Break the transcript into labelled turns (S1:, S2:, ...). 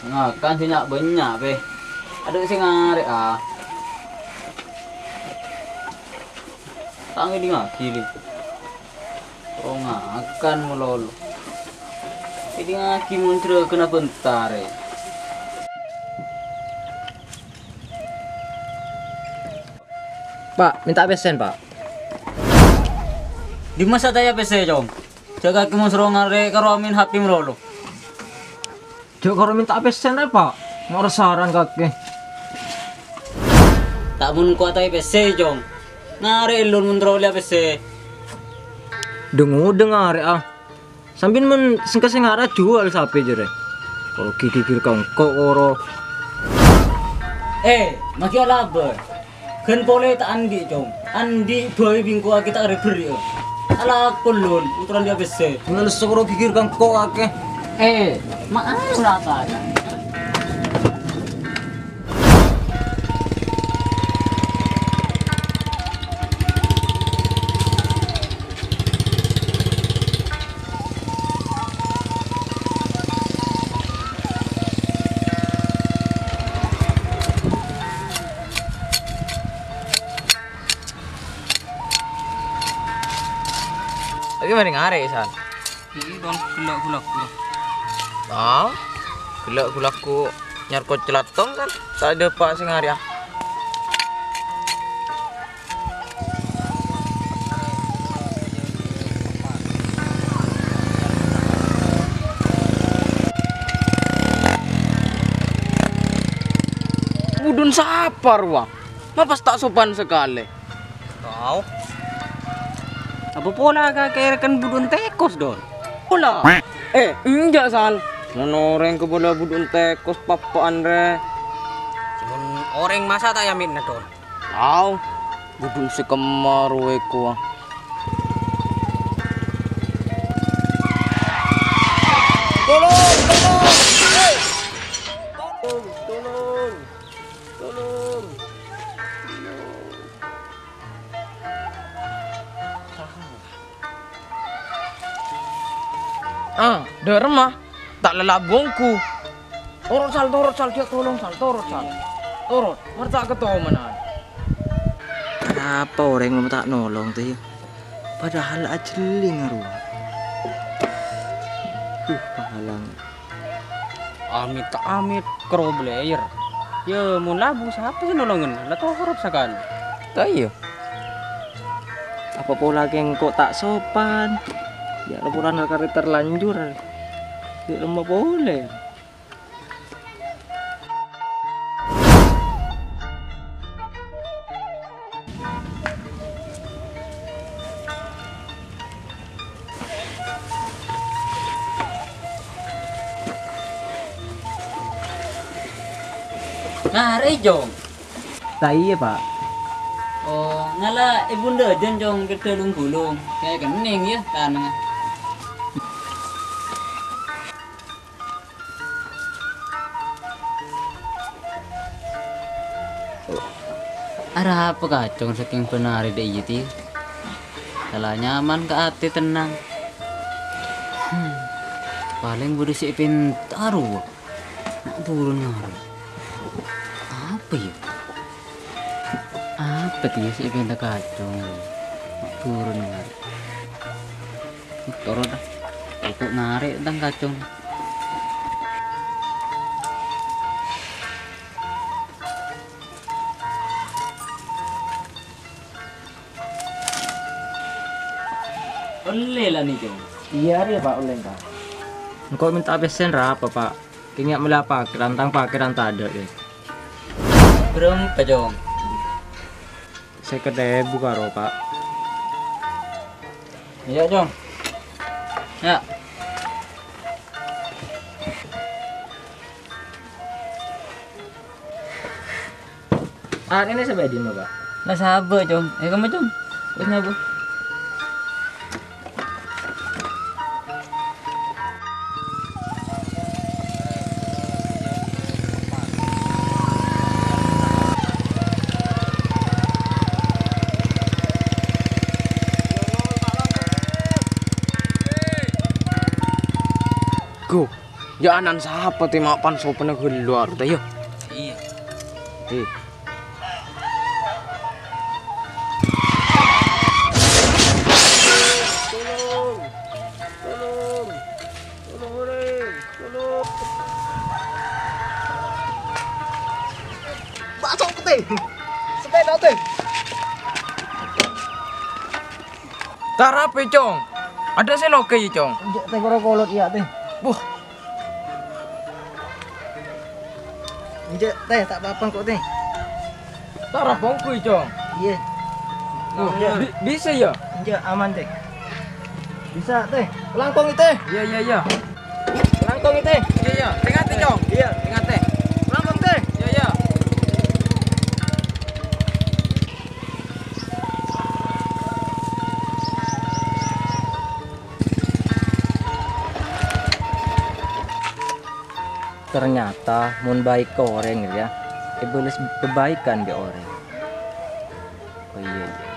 S1: Ngakan sih nyak banyak be. Ada sih ngarek ah. Tangi di ngaki li. Oh ngakan melolo. Ini ngaki muncul kena bentar eh.
S2: Pak, minta pesen, Pak.
S1: Di masa taya pese jong. Jaga ki mun ngare karo amin.
S2: Jok karo minta pesen ae, Pak. Mau saran kake.
S1: Tak mun kuat taya pese jong. Ngare lun mun trole pese.
S2: Dengu dengar ah. Sambil men singka singara jual sapi jere. Kalau gigi-gigi kengkok koro.
S1: Eh, maki alabar. Kan pole tak andi jong. Andi boy bingko kita kare beri. Ala kulun, uturan dia pese.
S2: Ngal sokoro gigi kengkok kake.
S1: Eh, maaf lah tak.
S2: Lagi mari ngare san.
S1: Ini don gula gula gula.
S2: Ah. Gula gulaku nyar ko celatong kan. Tak ada Pak sing hari ah. Budun sapar wah. Mapas tak sopan sekali.
S1: Kau. Apa pola kakek budun tekos don? Pola.
S2: Eh, enggak san. Menoreng ke bola budun tekos papa Andre.
S1: Cuman orang masa tak yamin na don.
S2: Aw, budun si kemaru ko. Tolong, tolong. Hey! Tolong, tolong. Tolong. Ah, mah tak lelabungku. Turut sal, turut sal, dia tolong sal, turut sal. Turut, merta ketemu mana?
S3: Apa orang yang tak nolong tuh ya? Padahal ajeling arwah. Uh, pahalang.
S1: Amit tak amit player. Ya mun labu siapa sih nolongin? Lah tuh huruf sekali.
S2: Tak iya.
S3: Apa pola geng kok tak sopan? Ya laporan kari terlanjur. Ya lemah boleh.
S1: Ngare jong.
S3: Tak iya pak.
S1: Oh, ngala ibunda jen jong kita lung gulung. Kayak kening ya tanah. Ada apa kacung saking penari deh itu? Salah nyaman ke hati tenang. Hmm, paling budi si pintar wah. Nak turun ngaruh. Apa ya? Apa dia si pintar kacung? Nak turun ngaruh. Turun dah. Ikut narik tentang kacung. Oleh lah nih jong.
S3: Iya dia pak uleng kak.
S2: Engkau minta pesen apa pak? Kayaknya melapa kerantang pak kerantang ada ya.
S1: Berapa jong?
S2: Saya kedai buka ro pak.
S1: Iya jong. Ya.
S2: Ah ini saya di pak.
S1: Lah sabar jong. Eh kamu jong. Wes.
S2: Jangan siapa ti mapan sopan keluar tayo.
S1: Iya.
S2: Eh.
S3: Bakso ko te. Sepeda te.
S2: Tara pe cong. Ada seloke ya cong.
S3: Injek te koro kolot iya te.
S2: Buh,
S3: Injek te tak apa kok te.
S2: tara bongku cong.
S3: Iya.
S2: Bi- bisa ya?
S3: Injek aman te. Bisa te. Langkong itu.
S2: Iya iya iya.
S3: Langkong itu.
S2: Iya iya. Tengah te cong. Iya.
S3: Ternyata mun baik ke orang ya. Eh boleh kebaikan ke orang. Oh iya iya.